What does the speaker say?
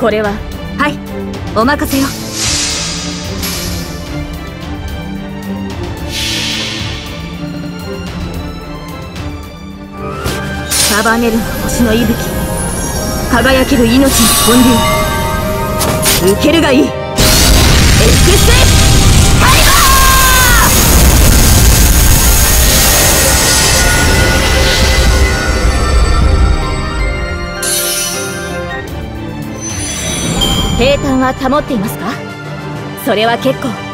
これは。はい。お任せよ。束ねる星の息吹。輝ける命の本流。受けるがいい。平坦は保っていますか？それは結構。